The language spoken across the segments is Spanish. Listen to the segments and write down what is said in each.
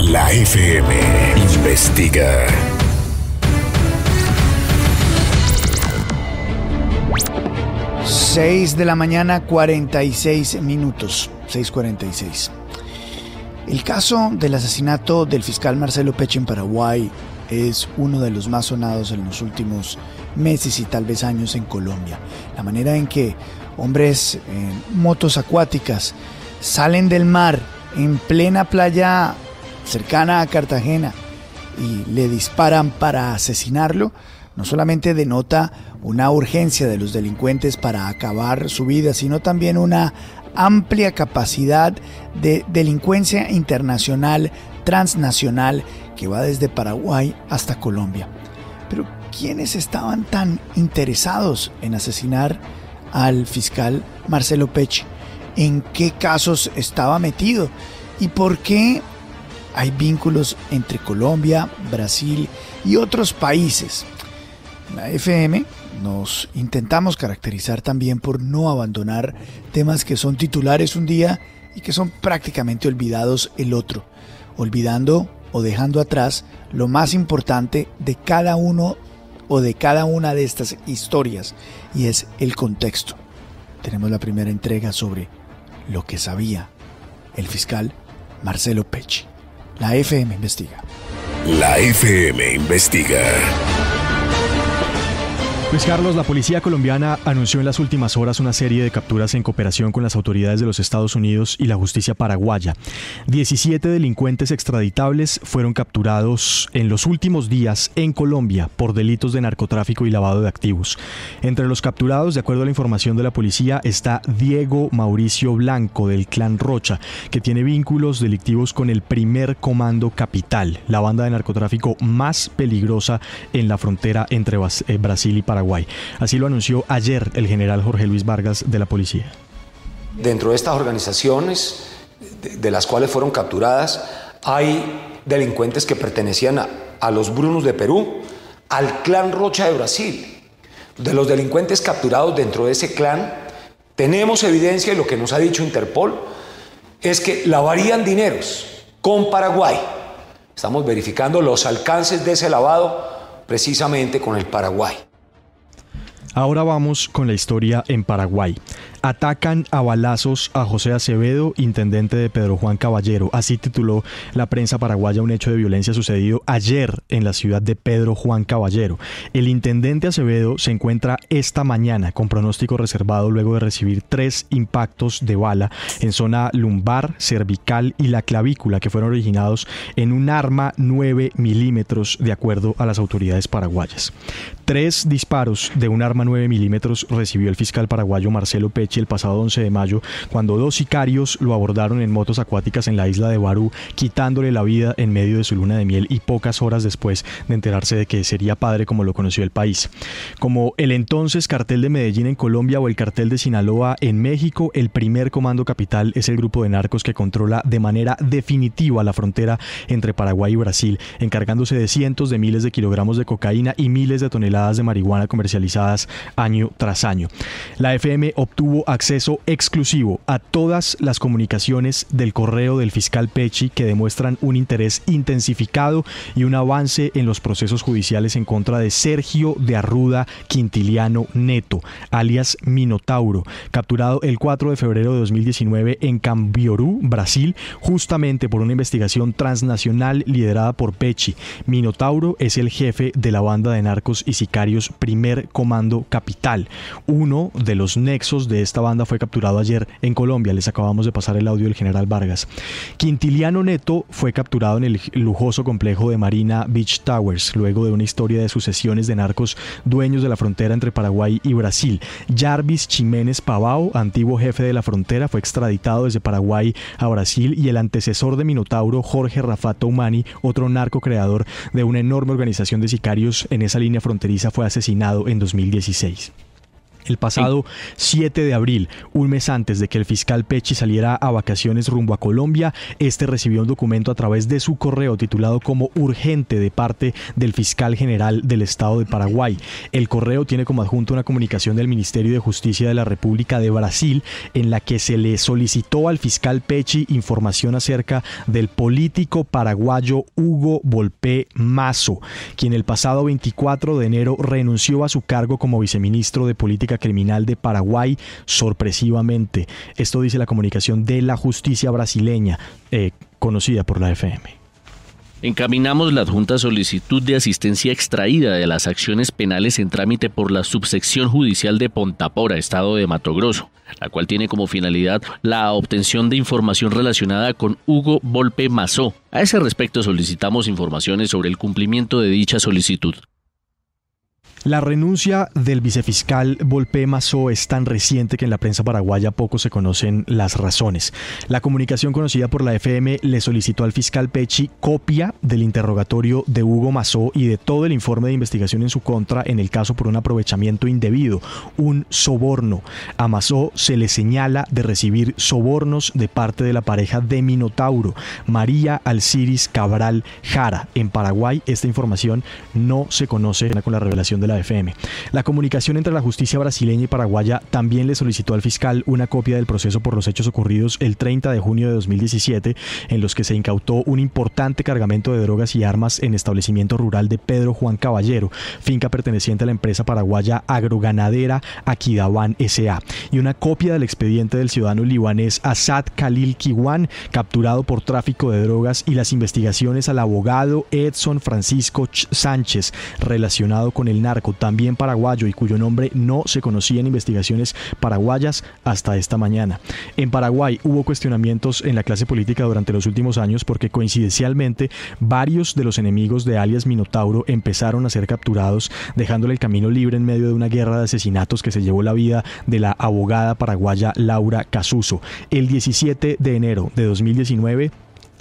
La FM investiga. Seis de la mañana, 46 minutos. 6.46. El caso del asesinato del fiscal Marcelo Peche en Paraguay es uno de los más sonados en los últimos meses y tal vez años en Colombia. La manera en que hombres en motos acuáticas salen del mar en plena playa cercana a Cartagena y le disparan para asesinarlo, no solamente denota una urgencia de los delincuentes para acabar su vida, sino también una amplia capacidad de delincuencia internacional, transnacional, que va desde Paraguay hasta Colombia. Pero ¿quiénes estaban tan interesados en asesinar al fiscal Marcelo Pech? ¿En qué casos estaba metido? ¿Y por qué hay vínculos entre Colombia, Brasil y otros países? La FM nos intentamos caracterizar también por no abandonar temas que son titulares un día y que son prácticamente olvidados el otro, olvidando o dejando atrás lo más importante de cada uno o de cada una de estas historias y es el contexto. Tenemos la primera entrega sobre lo que sabía el fiscal Marcelo Pecci. La FM investiga. La FM investiga. Luis Carlos, la policía colombiana anunció en las últimas horas una serie de capturas en cooperación con las autoridades de los Estados Unidos y la justicia paraguaya. 17 delincuentes extraditables fueron capturados en los últimos días en Colombia por delitos de narcotráfico y lavado de activos. Entre los capturados, de acuerdo a la información de la policía, está Diego Mauricio Blanco del clan Rocha, que tiene vínculos delictivos con el primer comando capital, la banda de narcotráfico más peligrosa en la frontera entre eh, Brasil y Paraguay. Así lo anunció ayer el general Jorge Luis Vargas de la policía. Dentro de estas organizaciones, de, las cuales fueron capturadas, hay delincuentes que pertenecían a, a los Brunos de Perú, al clan Rocha de Brasil. De los delincuentes capturados dentro de ese clan, tenemos evidencia y lo que nos ha dicho Interpol es que lavarían dineros con Paraguay. Estamos verificando los alcances de ese lavado precisamente con el Paraguay. Ahora vamos con la historia en Paraguay. Atacan a balazos a José Acevedo, intendente de Pedro Juan Caballero. Así tituló la prensa paraguaya un hecho de violencia sucedido ayer en la ciudad de Pedro Juan Caballero. El intendente Acevedo se encuentra esta mañana con pronóstico reservado luego de recibir tres impactos de bala en zona lumbar, cervical y la clavícula que fueron originados en un arma 9 milímetros de acuerdo a las autoridades paraguayas. Tres disparos de un arma 9 milímetros recibió el fiscal paraguayo Marcelo El pasado 11 de mayo, cuando dos sicarios lo abordaron en motos acuáticas en la isla de Barú, quitándole la vida en medio de su luna de miel y pocas horas después de enterarse de que sería padre como lo conoció el país. Como el entonces cartel de Medellín en Colombia o el cartel de Sinaloa en México, el primer comando capital es el grupo de narcos que controla de manera definitiva la frontera entre Paraguay y Brasil, encargándose de cientos de miles de kilogramos de cocaína y miles de toneladas de marihuana comercializadas año tras año. La FM obtuvo acceso exclusivo a todas las comunicaciones del correo del fiscal Pecci que demuestran un interés intensificado y un avance en los procesos judiciales en contra de Sergio de Arruda Quintiliano Neto, alias Minotauro, capturado el 4 de febrero de 2019 en Cambiorú, Brasil, justamente por una investigación transnacional liderada por Pecci. Minotauro es el jefe de la banda de narcos y sicarios Primer Comando Capital, uno de los nexos de esta banda fue capturado ayer en Colombia. Les acabamos de pasar el audio del general Vargas. Quintiliano Neto fue capturado en el lujoso complejo de Marina Beach Towers, luego de una historia de sucesiones de narcos dueños de la frontera entre Paraguay y Brasil. Jarvis Chiménez Pavao, antiguo jefe de la frontera, fue extraditado desde Paraguay a Brasil y el antecesor de Minotauro, Jorge Rafato Umani, otro narco creador de una enorme organización de sicarios en esa línea fronteriza, fue asesinado en 2016. El pasado 7 de abril, un mes antes de que el fiscal Pecci saliera a vacaciones rumbo a Colombia, este recibió un documento a través de su correo titulado como urgente de parte del fiscal general del estado de Paraguay. El correo tiene como adjunto una comunicación del Ministerio de Justicia de la República de Brasil en la que se le solicitó al fiscal Pecci información acerca del político paraguayo Hugo Volpe Mazo, quien el pasado 24 de enero renunció a su cargo como viceministro de Política Criminal de Paraguay sorpresivamente. Esto dice la comunicación de la justicia brasileña, eh, conocida por la FM. Encaminamos la adjunta solicitud de asistencia extraída de las acciones penales en trámite por la subsección judicial de Pontapora, estado de Mato Grosso, la cual tiene como finalidad la obtención de información relacionada con Hugo Volpe Mazó. A ese respecto solicitamos informaciones sobre el cumplimiento de dicha solicitud. La renuncia del vicefiscal Volpe Mazó es tan reciente que en la prensa paraguaya poco se conocen las razones. La comunicación conocida por la FM le solicitó al fiscal Pechi copia del interrogatorio de Hugo Mazó y de todo el informe de investigación en su contra en el caso por un aprovechamiento indebido, un soborno. A Mazó se le señala de recibir sobornos de parte de la pareja de Minotauro, María Alciris Cabral Jara. En Paraguay esta información no se conoce con la revelación de la FM. La comunicación entre la justicia brasileña y paraguaya también le solicitó al fiscal una copia del proceso por los hechos ocurridos el 30 de junio de 2017, en los que se incautó un importante cargamento de drogas y armas en establecimiento rural de Pedro Juan Caballero, finca perteneciente a la empresa paraguaya agroganadera Aquidabán S.A., y una copia del expediente del ciudadano libanés Assad Khalil Kiwan, capturado por tráfico de drogas, y las investigaciones al abogado Edson Francisco Sánchez relacionado con el narco también paraguayo y cuyo nombre no se conocía en investigaciones paraguayas hasta esta mañana. En Paraguay hubo cuestionamientos en la clase política durante los últimos años porque coincidencialmente varios de los enemigos de alias Minotauro empezaron a ser capturados, dejándole el camino libre en medio de una guerra de asesinatos que se llevó la vida de la abogada paraguaya Laura Casuso. El 17 de enero de 2019,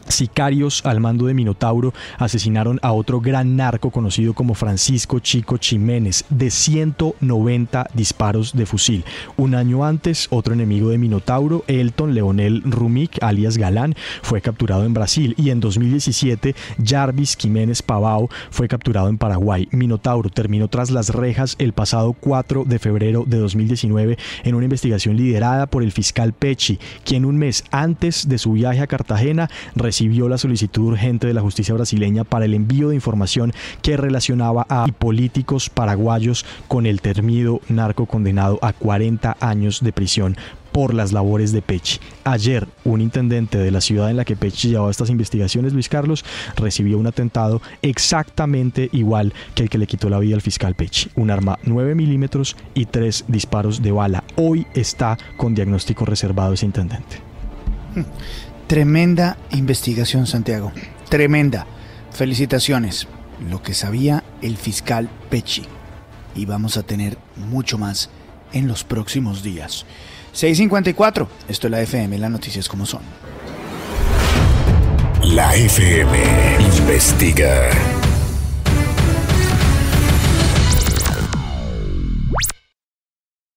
Sicarios al mando de Minotauro asesinaron a otro gran narco conocido como Francisco Chico Chiménez de 190 disparos de fusil. Un año antes, otro enemigo de Minotauro, Elton Leonel Rumik, alias Galán, fue capturado en Brasil y en 2017 Jarvis Jiménez Pavao fue capturado en Paraguay. Minotauro terminó tras las rejas el pasado 4 de febrero de 2019 en una investigación liderada por el fiscal Pecci, quien un mes antes de su viaje a Cartagena recibió la solicitud urgente de la justicia brasileña para el envío de información que relacionaba a políticos paraguayos con el termido narco condenado a 40 años de prisión por las labores de Pechi. Ayer, un intendente de la ciudad en la que Pechi llevaba estas investigaciones, Luis Carlos, recibió un atentado exactamente igual que el que le quitó la vida al fiscal Pechi. Un arma 9 milímetros y tres disparos de bala. Hoy está con diagnóstico reservado ese intendente. Tremenda investigación, Santiago. Tremenda. Felicitaciones. Lo que sabía el fiscal Pechi. Y vamos a tener mucho más en los próximos días. 654. Esto es la FM, las noticias como son. La FM investiga.